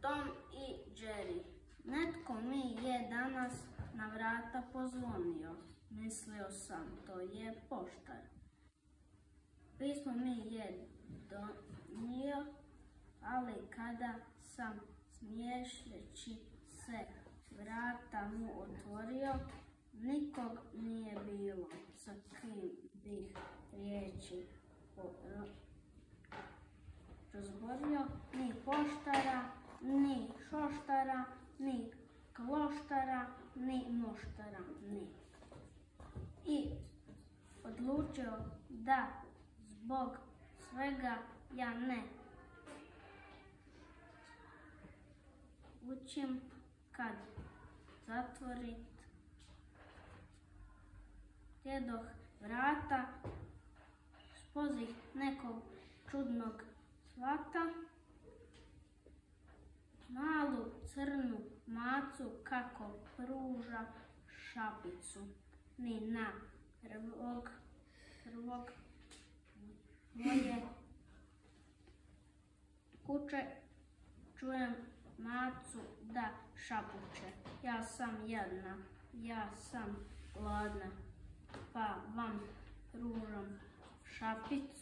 Tom i Jerry. Netko mi je danas na vrata pozvonio. Mislio sam, to je poštar. Pismo mi je donio, ali kada sam smiješljeći se vrata mu otvorio, nikog nije bilo sa kim bih riječi razborio, ni poštara, ni šoštara, ni kloštara, ni moštara, ni. I odlučio da zbog svega ja ne učim kad zatvorit djedoh vrata spozih nekog čudnog svata crnu macu kako pruža šapicu ni na prvog prvog moje kuće čujem macu da šapuće. Ja sam jedna, ja sam gladna, pa vam pružam šapicu.